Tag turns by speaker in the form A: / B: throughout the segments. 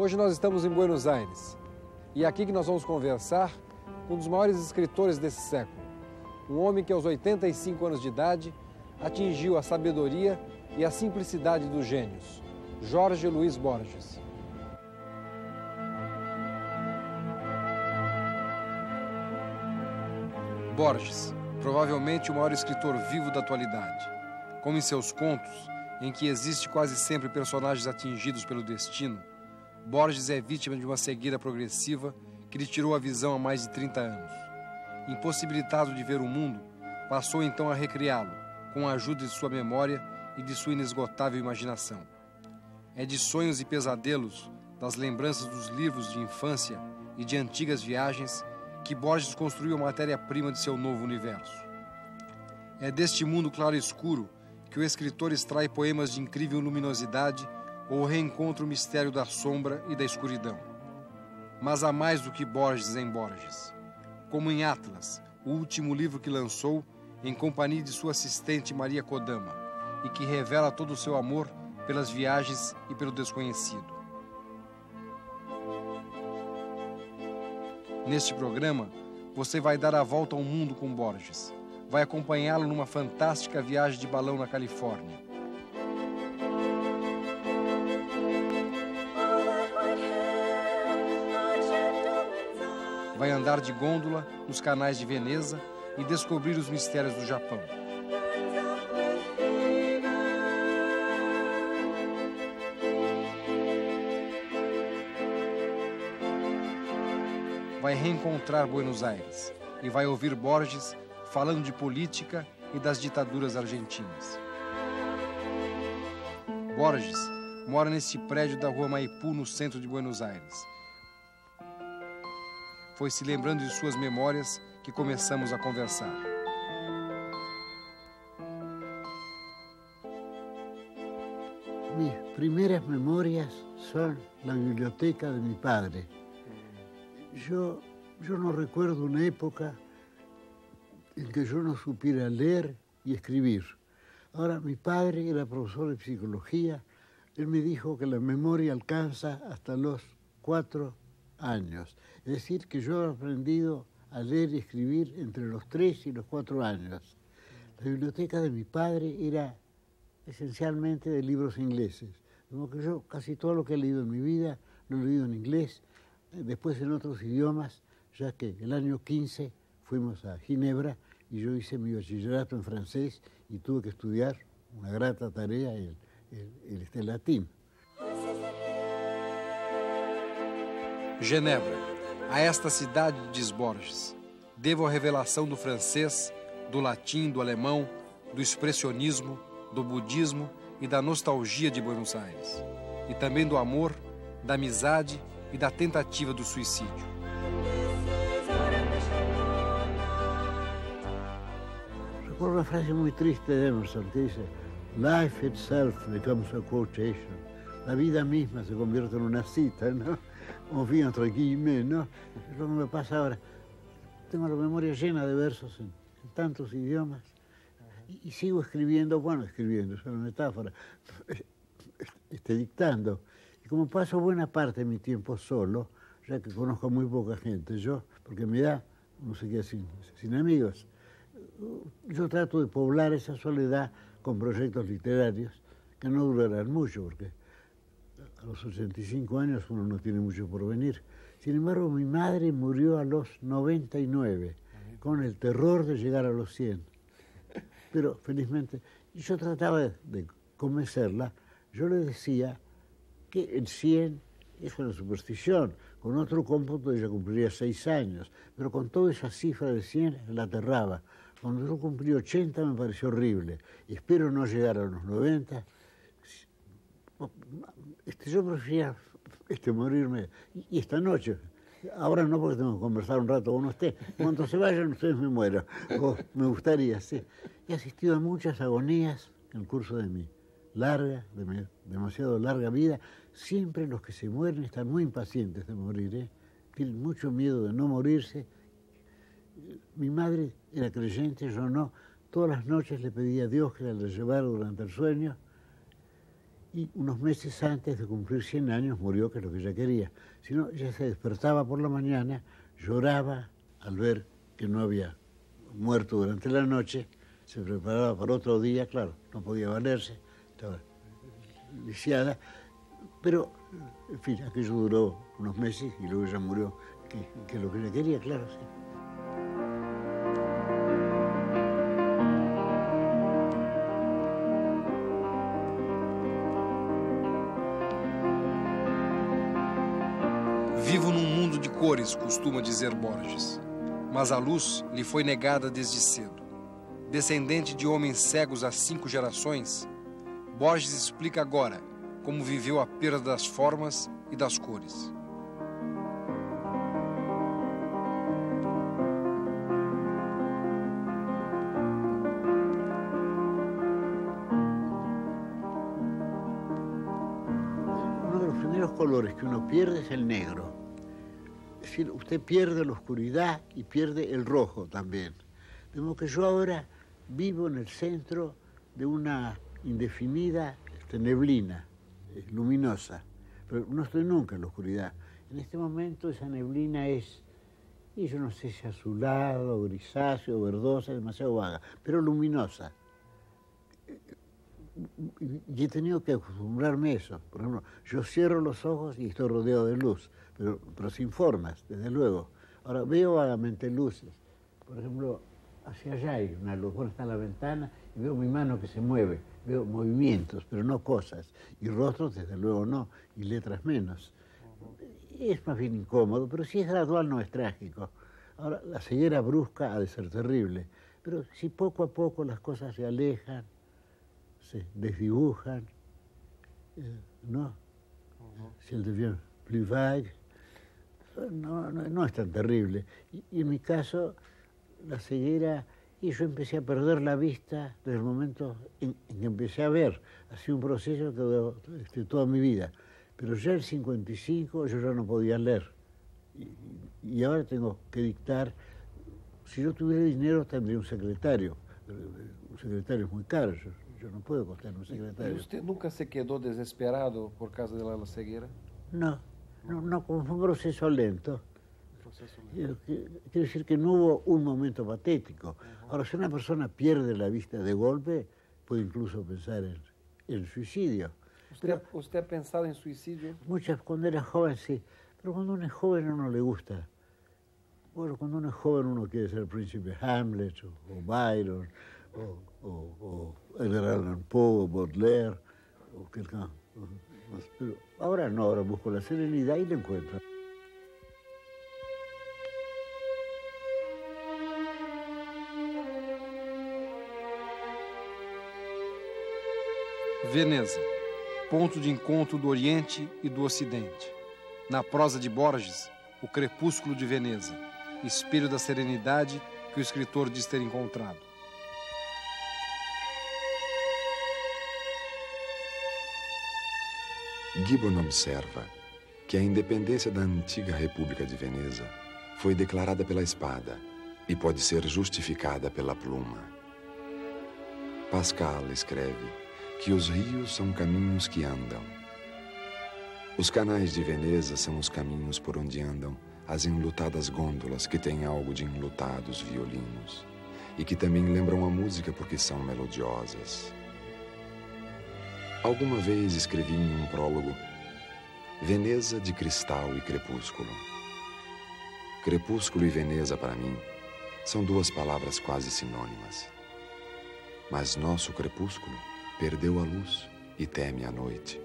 A: Hoje nós estamos em Buenos Aires e é aqui que nós vamos conversar com um dos maiores escritores desse século. Um homem que aos 85 anos de idade atingiu a sabedoria e a simplicidade dos gênios, Jorge Luiz Borges. Borges, provavelmente o maior escritor vivo da atualidade. Como em seus contos, em que existe quase sempre personagens atingidos pelo destino, Borges é vítima de uma cegueira progressiva que lhe tirou a visão há mais de 30 anos. Impossibilitado de ver o mundo, passou então a recriá-lo, com a ajuda de sua memória e de sua inesgotável imaginação. É de sonhos e pesadelos, das lembranças dos livros de infância e de antigas viagens, que Borges construiu a matéria-prima de seu novo universo. É deste mundo claro e escuro que o escritor extrai poemas de incrível luminosidade ou reencontra o mistério da sombra e da escuridão. Mas há mais do que Borges em Borges. Como em Atlas, o último livro que lançou em companhia de sua assistente Maria Kodama, e que revela todo o seu amor pelas viagens e pelo desconhecido. Neste programa, você vai dar a volta ao mundo com Borges. Vai acompanhá-lo numa fantástica viagem de balão na Califórnia. Vai andar de gôndola nos canais de Veneza e descobrir os mistérios do Japão. vai reencontrar Buenos Aires e vai ouvir Borges falando de política e das ditaduras argentinas. Borges mora neste prédio da rua Maipú, no centro de Buenos Aires. Foi se lembrando de suas memórias que começamos a conversar.
B: Mis primeras memorias son la biblioteca de mi padre. Yo, yo no recuerdo una época en que yo no supiera leer y escribir. Ahora, mi padre era profesor de psicología. Él me dijo que la memoria alcanza hasta los cuatro años. Decir, que yo he aprendido a leer y escribir entre los tres y los cuatro años. La biblioteca de mi padre era esencialmente de libros ingleses. que yo casi todo lo que he leído en mi vida lo he leído en inglés después en otros idiomas, ya que el año 15 fuimos a Ginebra y yo hice mi bachillerato en francés y tuve que estudiar una grata tarea el, el, el latín.
A: Genebra. A esta cidade, diz Borges, devo a revelação do francês, do latim, do alemão, do expressionismo, do budismo e da nostalgia de Buenos Aires. E também do amor, da amizade e da tentativa do suicídio.
B: Recuerdo una frase muy triste de Emerson que dice, Life itself becomes a quotation. La vida misma se convierte en una cita, ¿no? O bien entre guillemets, ¿no? Es lo que me pasa ahora. Tengo la memoria llena de versos en, en tantos idiomas y, y, sigo escribiendo, bueno, escribiendo, es una metáfora, este, dictando como paso buena parte de mi tiempo solo, ya que conozco muy poca gente, yo, porque me da, no sé qué, sin, sin amigos, yo trato de poblar esa soledad con proyectos literarios que no durarán mucho, porque a los 85 años uno no tiene mucho por venir. Sin embargo, mi madre murió a los 99, con el terror de llegar a los 100. Pero felizmente, yo trataba de convencerla, yo le decía, que el 100 es una superstición. Con otro cómputo ella cumpliría 6 años, pero con toda esa cifra de 100 la aterraba. Cuando yo cumplí 80 me pareció horrible. Espero no llegar a los 90. Este, yo prefería este, morirme. Y esta noche, ahora no porque tengo que conversar un rato con usted. Cuando se vayan ustedes me muero. Me gustaría, sí. He asistido a muchas agonías en el curso de mi larga, de demasiado larga vida, siempre los que se mueren están muy impacientes de morir, ¿eh? tienen mucho miedo de no morirse. Mi madre era creyente, yo no. Todas las noches le pedía a Dios que la llevara durante el sueño. Y unos meses antes de cumplir 100 años murió, que es lo que ella quería. Si no, ella se despertaba por la mañana, lloraba al ver que no había muerto durante la noche, se preparaba para otro día, claro, no podía valerse, estaba lisiada, pero, en fin, aquello duró unos meses y luego ella murió, que, que lo que ella quería, claro, sí.
A: Cores, costuma dizer Borges. Mas a luz lhe foi negada desde cedo. Descendente de homens cegos há cinco gerações, Borges explica agora como viveu a perda das formas e das cores.
B: Uno de los primeros colores que uno pierde es el negro. Decir, usted pierde la oscuridad y pierde el rojo también. De modo que yo ahora vivo en el centro de una indefinida este, neblina eh, luminosa, pero no estoy nunca en la oscuridad. En este momento esa neblina es, y yo no sé si azulado, grisáceo, verdosa, demasiado vaga, pero luminosa. Y he tenido que acostumbrarme a eso. Por ejemplo, yo cierro los ojos y estoy rodeado de luz, pero, pero sin formas, desde luego. Ahora veo vagamente luces. Por ejemplo, hacia allá hay una luz, bueno, está la ventana y veo mi mano que se mueve. Veo movimientos, pero no cosas. Y rostros, desde luego, no. Y letras menos. Es más bien incómodo, pero si es gradual no es trágico. Ahora, la ceguera brusca ha de ser terrible. Pero si poco a poco las cosas se alejan, se desdibujan, eh, ¿no? Si el devient plus vague, no, no, no es tan terrible. Y, y en mi caso, la ceguera y yo empecé a perder la vista desde el momento en, en que empecé a ver. Ha sido un proceso que duró este, toda mi vida. Pero ya el 55 yo ya no podía leer. Y, y, ahora tengo que dictar. Si yo tuviera dinero tendría un secretario. Un secretario es muy caro. Yo, yo no puedo costar un secretario.
C: ¿Y usted nunca se quedó desesperado por causa de la ceguera?
B: No, no, no, como fue un proceso lento. Quiero decir que no hubo un momento patético. Ahora, si una persona pierde la vista de golpe, puede incluso pensar en, el suicidio.
C: ¿Usted, Pero, ¿Usted, ha pensado en suicidio?
B: Muchas, cuando era joven sí. Pero cuando uno es joven a uno le gusta. Bueno, cuando uno es joven uno quiere ser el príncipe Hamlet o, o Byron o, o, o Edgar Allan Poe o Baudelaire o quelqu'un. Pero ahora no, ahora busco la serenidad y la encuentro.
A: Veneza, ponto de encontro do Oriente e do Ocidente. Na prosa de Borges, o crepúsculo de Veneza, espelho da serenidade que o escritor diz ter encontrado.
D: Gibbon observa que a independência da antiga República de Veneza foi declarada pela espada e pode ser justificada pela pluma. Pascal escreve que os rios são caminhos que andam. Os canais de Veneza são os caminhos por onde andam as enlutadas gôndolas que têm algo de enlutados violinos e que também lembram a música porque são melodiosas. Alguma vez escrevi em um prólogo Veneza de cristal e crepúsculo. Crepúsculo e Veneza, para mim, são duas palavras quase sinônimas. Mas nosso crepúsculo perdeu a luz e teme a noite,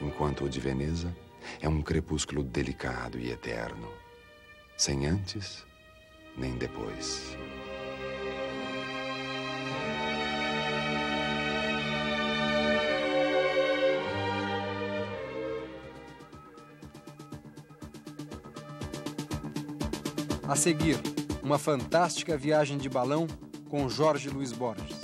D: enquanto o de Veneza é um crepúsculo delicado e eterno, sem antes nem depois.
A: A seguir, uma fantástica viagem de balão com Jorge Luiz Borges.